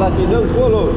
daqui não colou.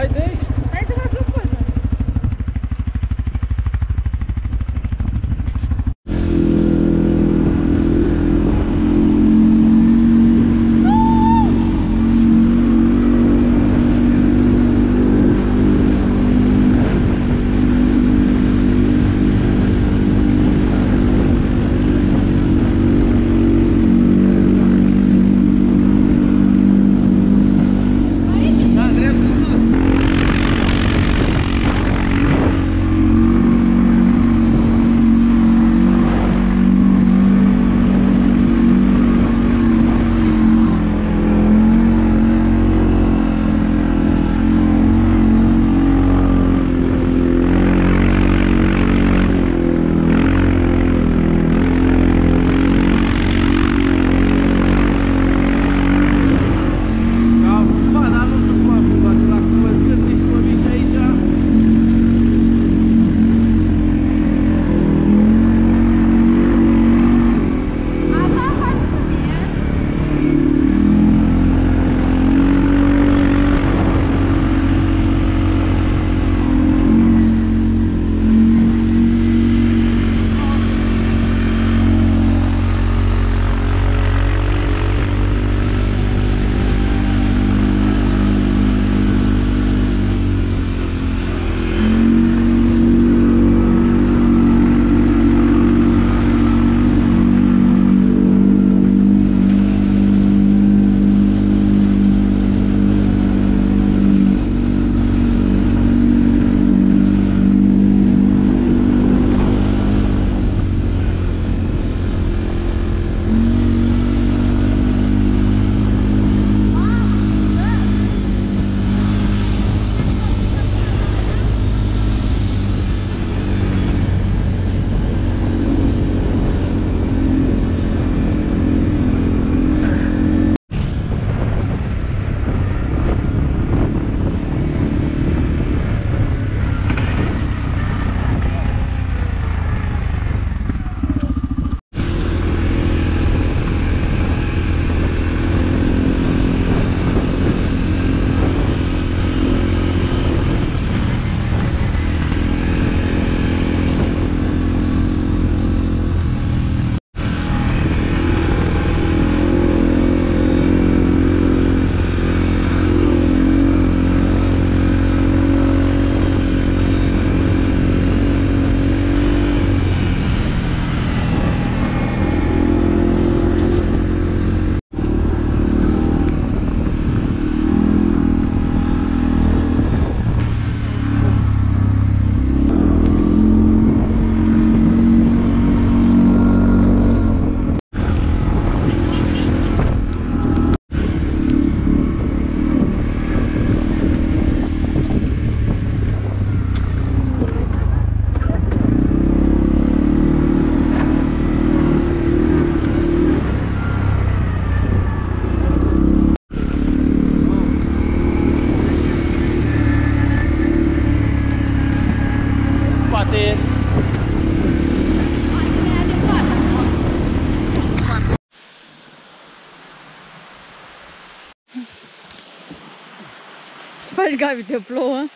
Hi, Dave. Voll geil, wie der Blau.